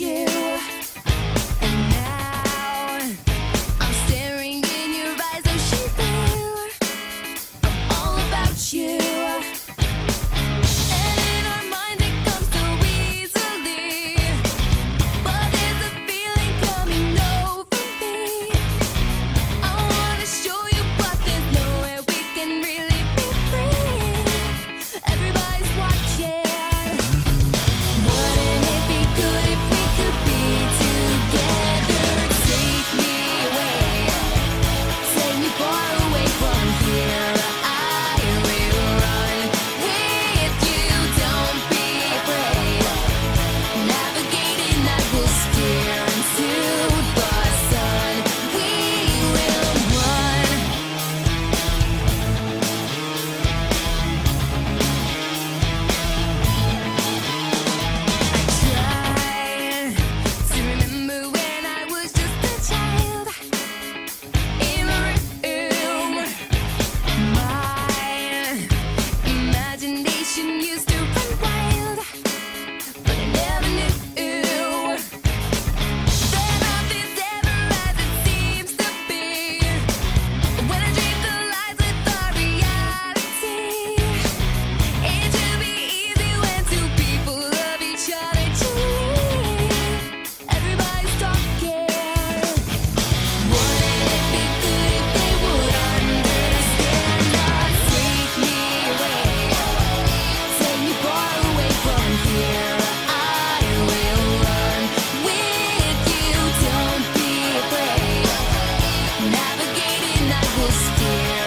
you. his fear.